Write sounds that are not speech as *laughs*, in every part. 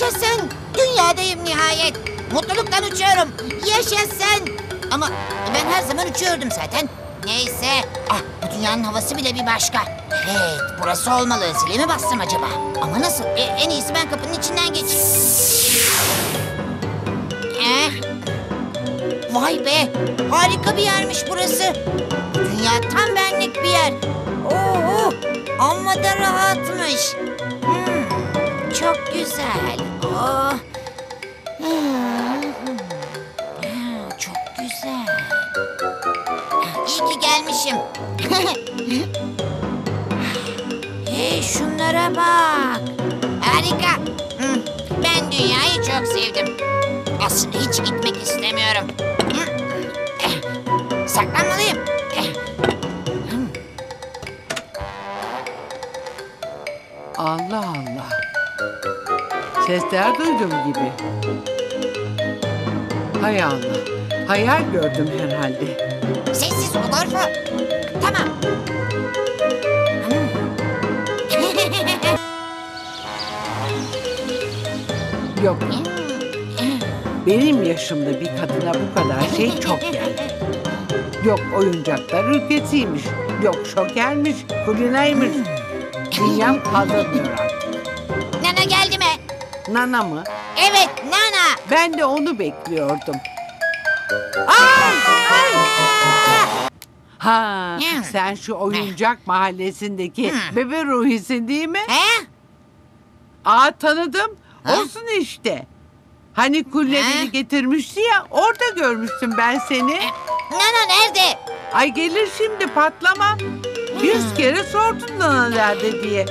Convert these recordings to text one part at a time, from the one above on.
Yaşasın. Dünyadayım nihayet. Mutluluktan uçuyorum. Yaşasın. Ama ben her zaman uçuyordum zaten. Neyse. Ah bu dünyanın havası bile bir başka. Evet burası olmalı. Zile mi bassam acaba? Ama nasıl? E, en iyisi ben kapının içinden geçeyim. Eh. Vay be. Harika bir yermiş burası. Bu Dünya tam benlik bir yer. Oo, amma da rahatmış. Hmm, çok güzel. Oh. Çok güzel. İyi ki gelmişim. *laughs* hey şunlara bak. Harika. Ben dünyayı çok sevdim. Aslında hiç gitmek istemiyorum. Eh, Saklanmalıyım. Eh, Allah Allah. Sesler duydum gibi. Hay Allah. Hayal gördüm herhalde. Sessiz ol Gorfo. Tamam. *laughs* Yok. Benim yaşımda bir kadına bu kadar şey çok geldi. Yok oyuncaklar ülkesiymiş. Yok şokermiş, kulinaymış. Dünyam kaldırmıyor artık. Nana mı? Evet Nana. Ben de onu bekliyordum. Ay! Ay! Ha, sen şu oyuncak mahallesindeki bebe ruhisin değil mi? He? Aa tanıdım. Ha? Olsun işte. Hani Ha? getirmişti ya orada görmüştüm ben seni. Nana nerede? Ay gelir şimdi patlama. Yüz kere sordun Nana nerede diye.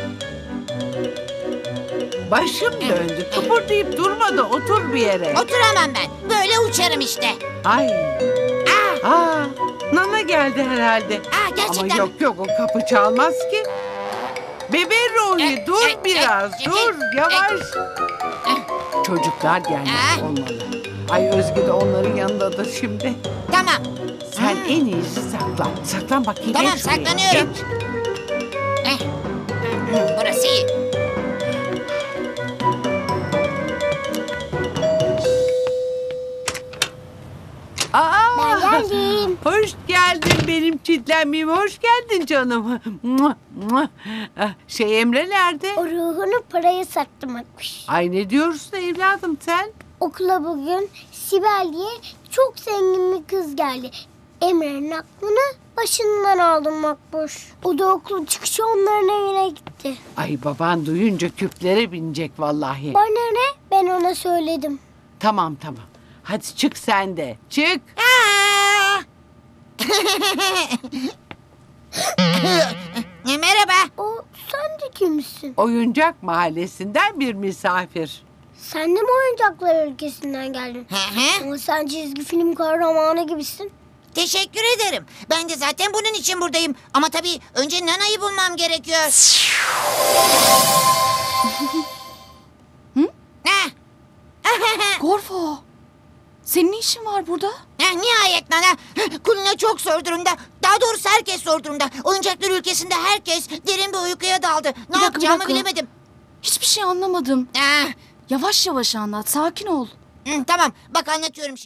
Başım döndü. Kıpırdayıp durmadı. Otur bir yere. Oturamam ben. Böyle uçarım işte. Ay. Aa, Aa, Nana geldi herhalde. aa gerçekten. Ama yok yok o kapı çalmaz ki. Bebe Ruhi Eh, dur eh, biraz eh, dur eh, yavaş. Çocuklar gelmiş Eh. olmalı. Ay Özge de onların yanındadır şimdi. Tamam. Sen en iyisi saklan. Saklan bakayım. Tamam, saklanıyorum. geç. Geldim. Hoş geldin benim çitlenmeyeyim. Hoş geldin canım. Mua, mua. Ah, Şey Emre nerede? O ruhunu paraya saklamakmış. Ay ne diyorsun evladım sen? Okula bugün Sibel diye çok zengin bir kız geldi. Emre'nin aklını başından aldım Makbuş. O da okul çıkışı onların evine gitti. Ay baban duyunca küplere binecek vallahi. Bana ne? Ben ona söyledim. Tamam tamam. Hadi çık sen de. Çık. *laughs* Merhaba. O sen de kimsin? Oyuncak mahallesinden bir misafir. Sen de mi oyuncaklar ülkesinden geldin? Hı hı. Ama sen çizgi film kahramanı gibisin. Teşekkür ederim. Ben de zaten bunun için buradayım. Ama tabii önce Nana'yı bulmam gerekiyor. *laughs* Hı? Ha, Gorfo. Senin ne işin var burada? Ha, nihayet Nana. Kulina çok zor durumda. Daha doğrusu herkes zor durumda. Oyuncaklar ülkesinde herkes derin bir uykuya daldı. Ne dakika, yapacağımı dakika. bilemedim. Hiçbir şey anlamadım. Ah, Yavaş yavaş anlat. Sakin ol. hı, tamam bak anlatıyorum şimdi.